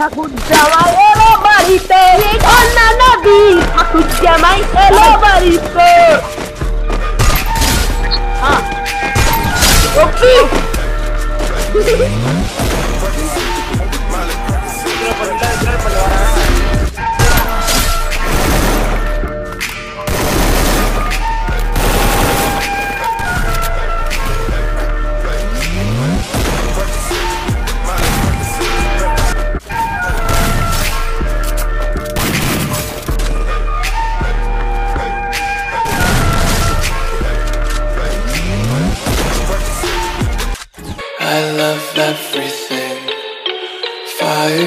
ঠাকুর জামাই এলো বাড়িতে কন্যা নদী ঠাকুর জামাই এলো বাড়িতে হ্যাঁ ওপি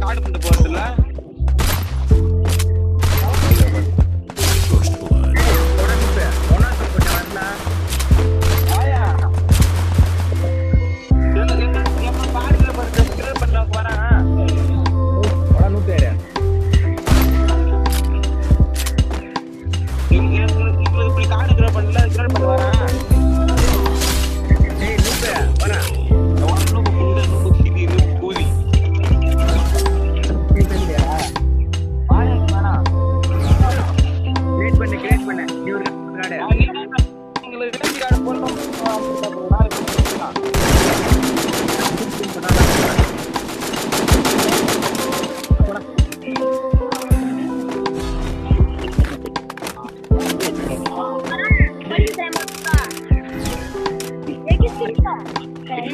காடு கொண்டு போறதுல ஆயா Hello,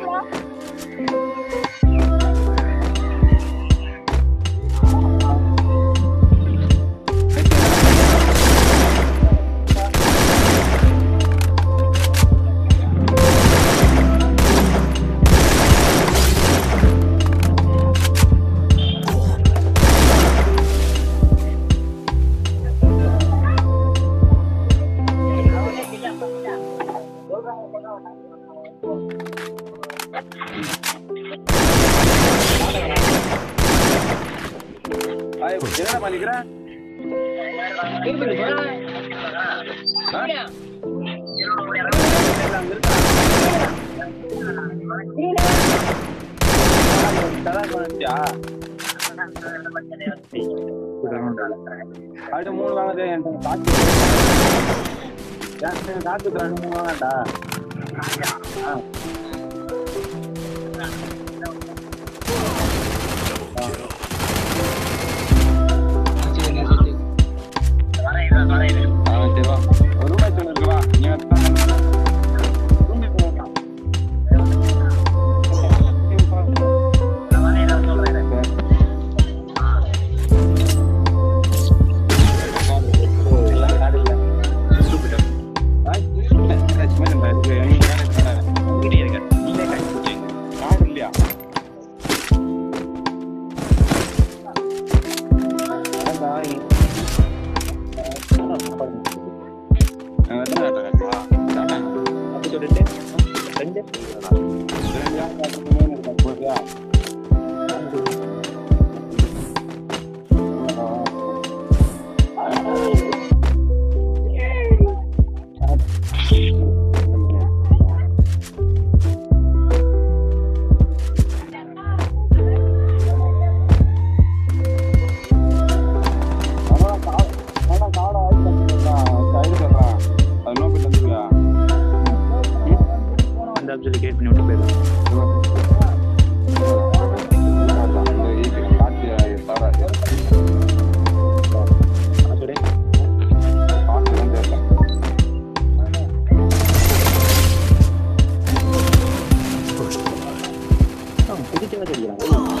bro. என்ன பண்ணிக்கிறேன் அடுத்த மூணு வாங்குது என்கிட்ட காத்து மூணு ஆ Adelante va. Gracias, 哦。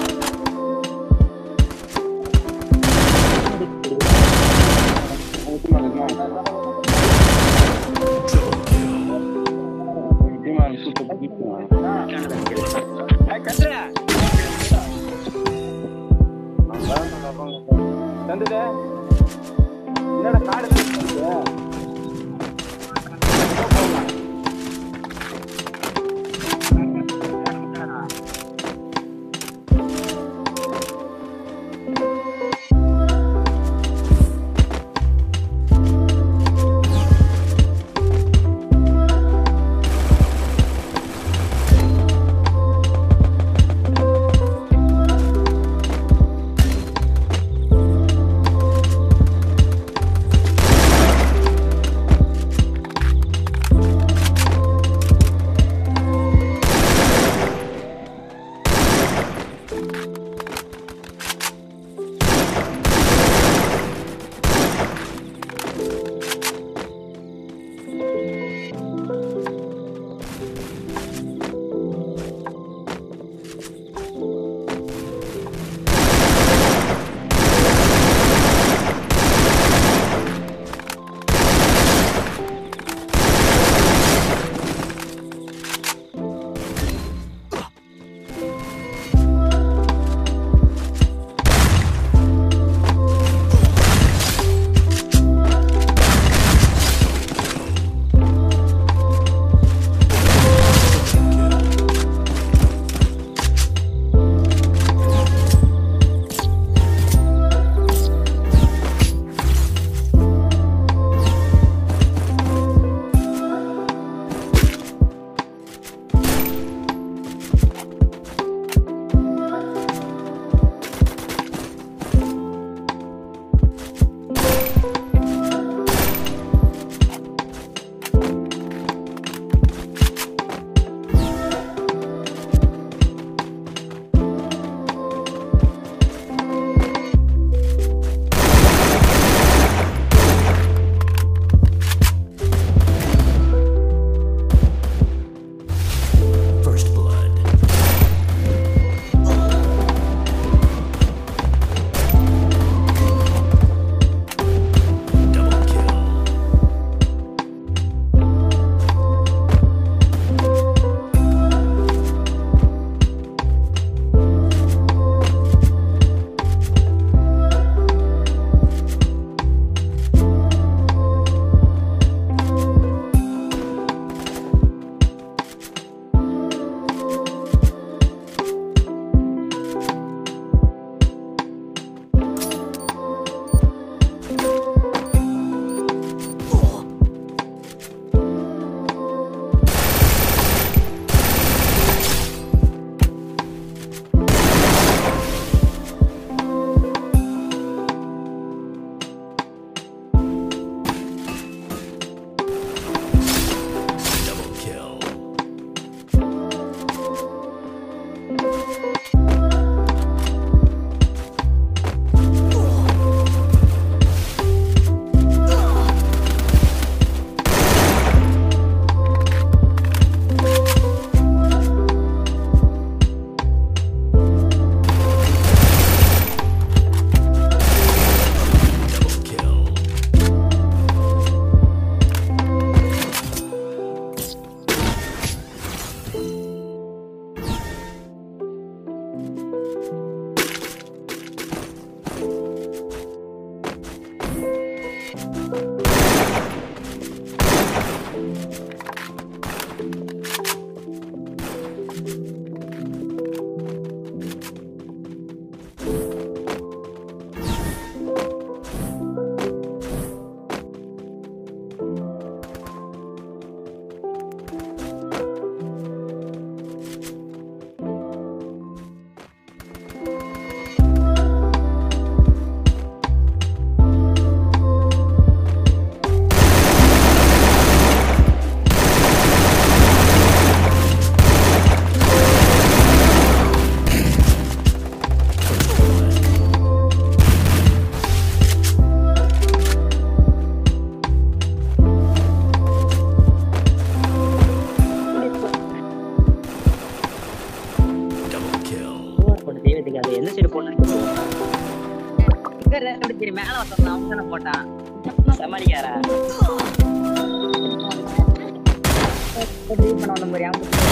பண்ண வந்த மாதிரி.